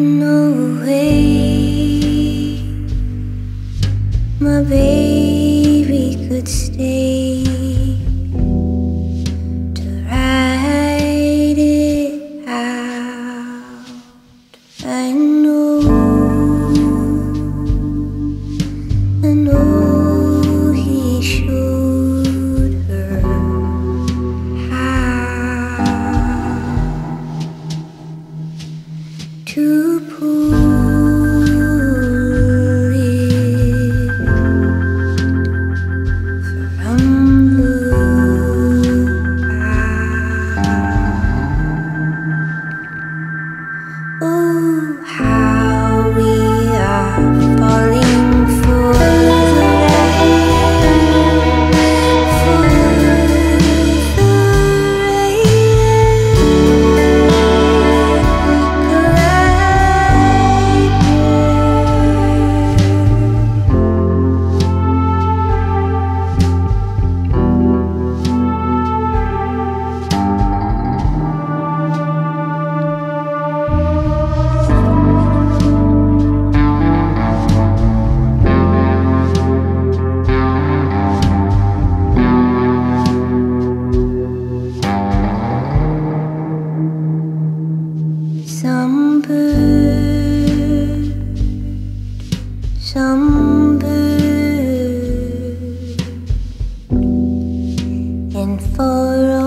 No way My baby could stay To ride it out I know I know he showed her how to for